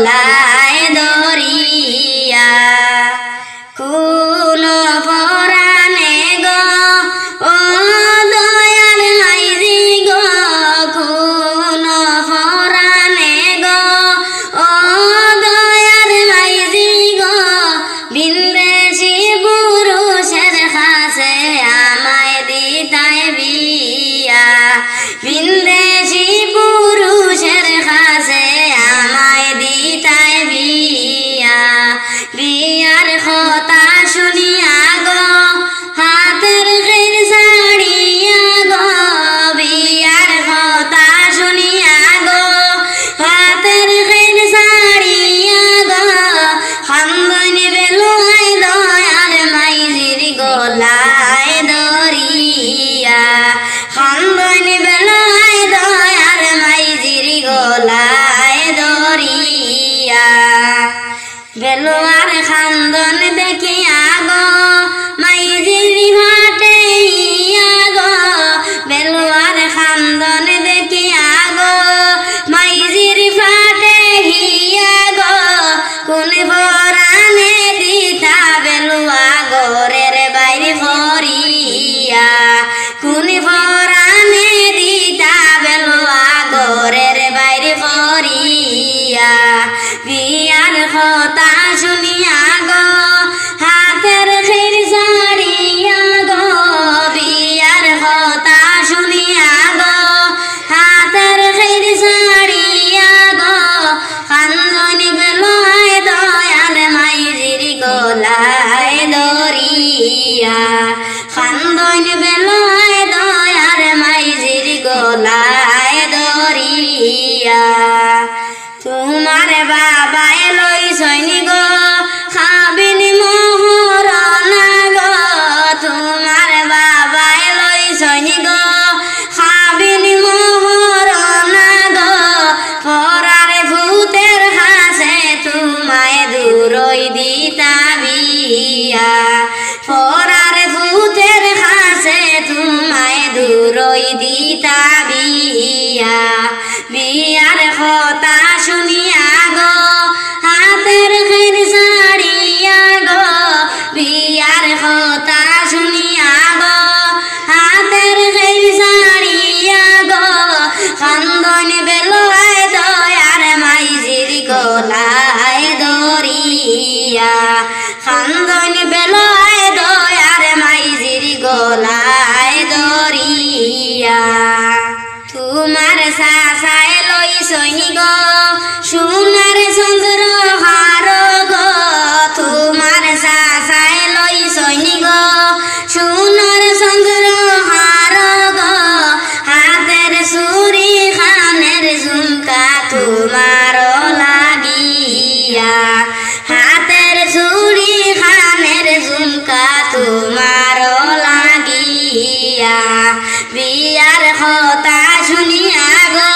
গলায় দরিয়া কুল পরাণে গ, ও দয়াল হাইজি গ গ, ও দয়াল হাইজি গ, বিন্দেশি পুরুষের কাছে আমায় দিতাই বিয়া। বিন্দে বিয়ার হতা শুনিয়া গো। দিয়া। ফরার ভূতের হাসে তোমায় দূরই দিতা বিয়া বিয়ার হতা শুনিয়া গো তোমার সাসায় লই সৈনিক সোনার সুন্দর হার গো তোমার প্রিয়ার হতা শুনিয়া গো।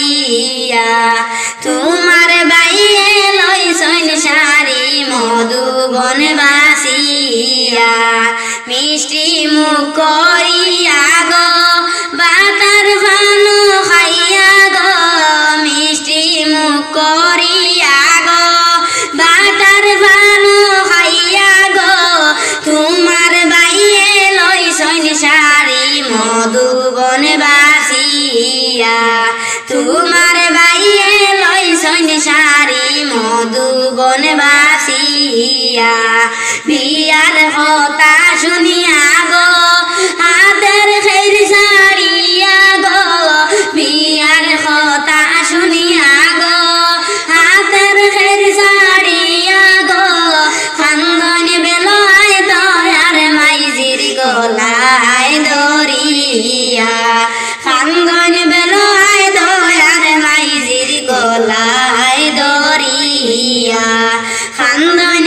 করিয়া তোমার বাইয়ে লইছন সারি মধুবন বাসিয়া। মিষ্টি মুখ করিয়া গো সারি মধুবন বাসিয়া বিয়ার হত দরিয়া খান্দন